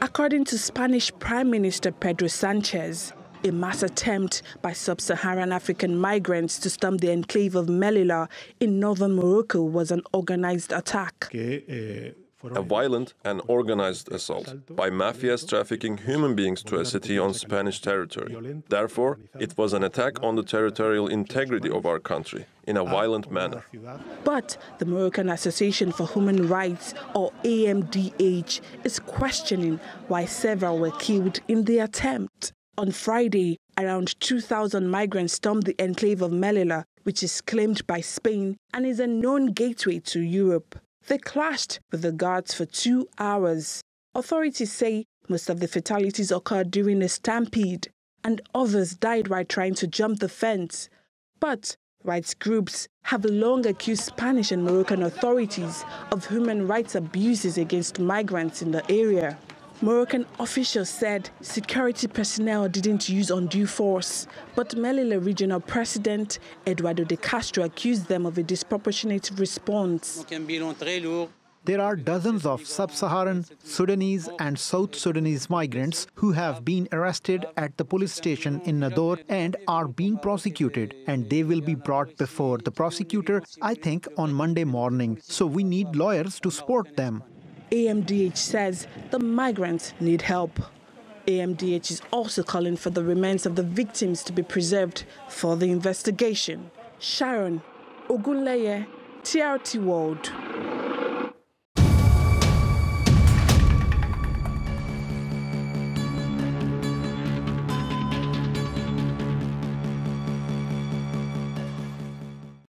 According to Spanish Prime Minister Pedro Sanchez, a mass attempt by sub-Saharan African migrants to storm the enclave of Melilla in northern Morocco was an organized attack. Eh, A violent and organized assault by mafias trafficking human beings to a city on Spanish territory. Therefore, it was an attack on the territorial integrity of our country in a violent manner. But the Moroccan Association for Human Rights, or AMDH, is questioning why several were killed in the attempt. On Friday, around 2,000 migrants stormed the enclave of Melilla, which is claimed by Spain and is a known gateway to Europe. They clashed with the guards for two hours. Authorities say most of the fatalities occurred during a stampede, and others died while trying to jump the fence. But rights groups have long accused Spanish and Moroccan authorities of human rights abuses against migrants in the area. Moroccan officials said security personnel didn't use undue force, but Melilla regional president Eduardo de Castro accused them of a disproportionate response. There are dozens of sub-Saharan, Sudanese and South Sudanese migrants who have been arrested at the police station in Nador and are being prosecuted and they will be brought before the prosecutor I think on Monday morning. So we need lawyers to support them. AMDH says the migrants need help. AMDH is also calling for the remains of the victims to be preserved for the investigation. Sharon Ogunleye, TRT World.